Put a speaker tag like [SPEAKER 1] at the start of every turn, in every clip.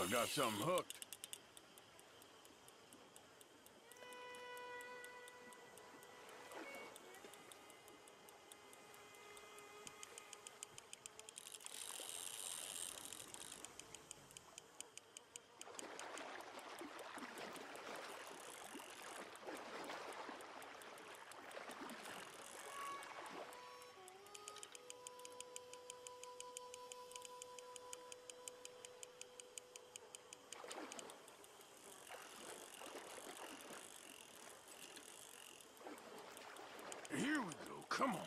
[SPEAKER 1] I got something hooked. Here we go. Come on.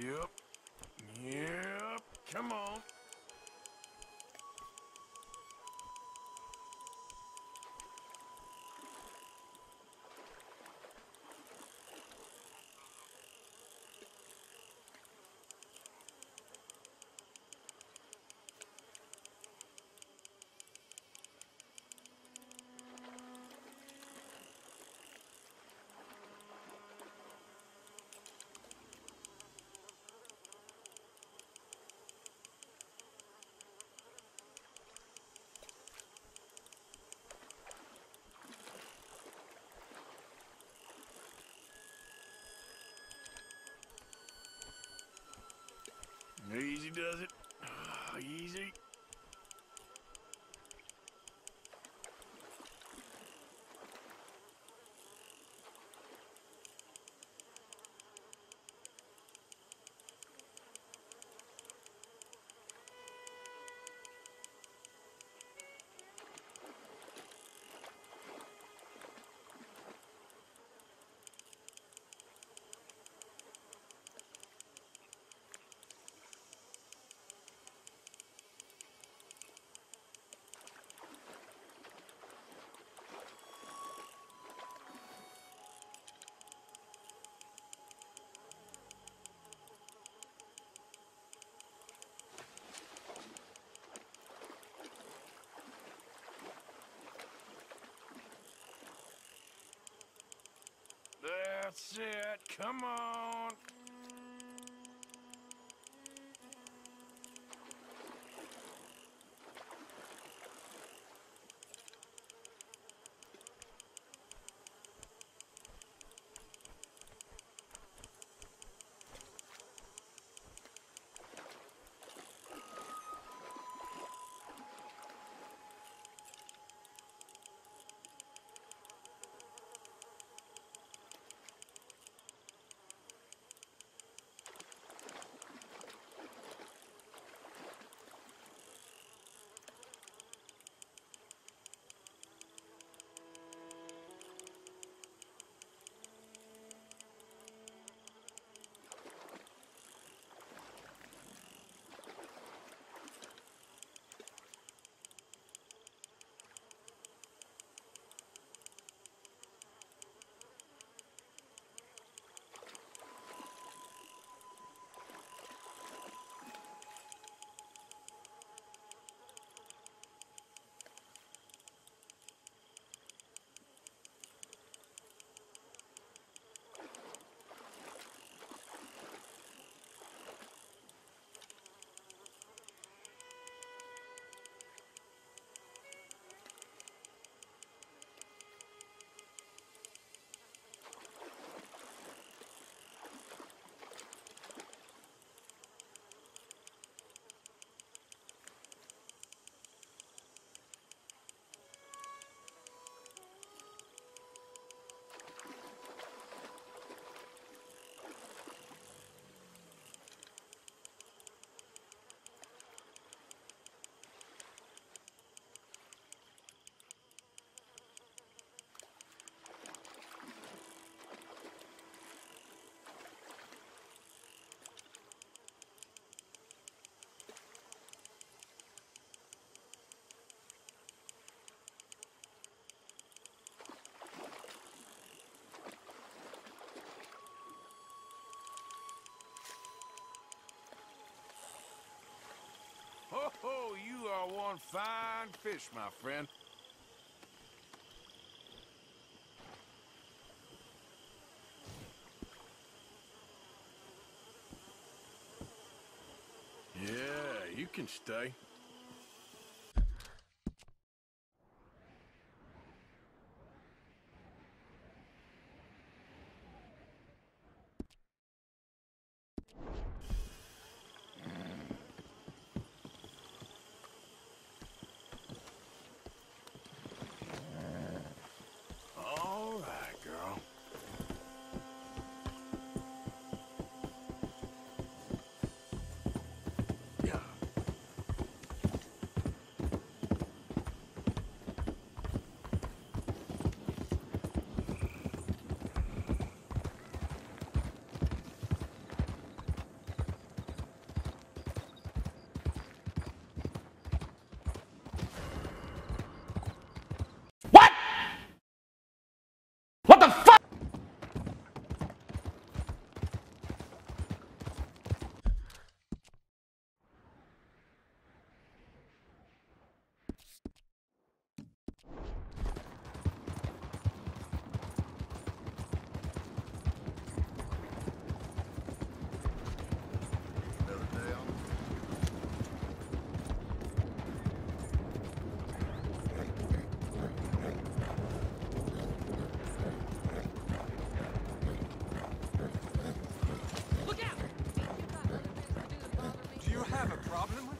[SPEAKER 1] Yep. Yep. Come on. Easy does it. Ah, Easy. That's it. Come on. On fine fish, my friend. Yeah, you can stay.
[SPEAKER 2] Have a problem?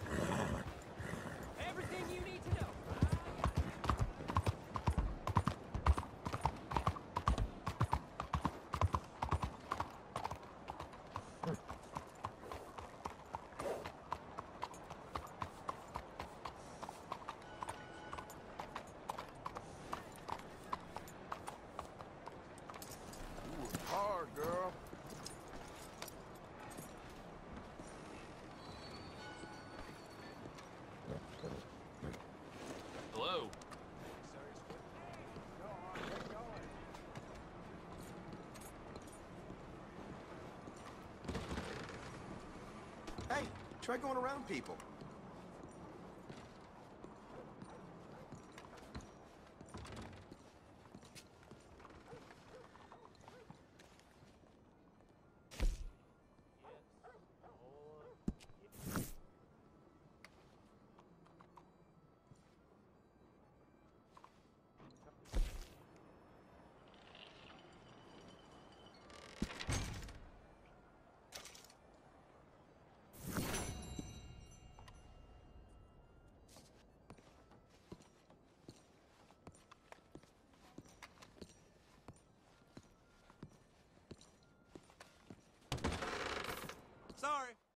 [SPEAKER 2] Hello.
[SPEAKER 3] Hey, try going around people.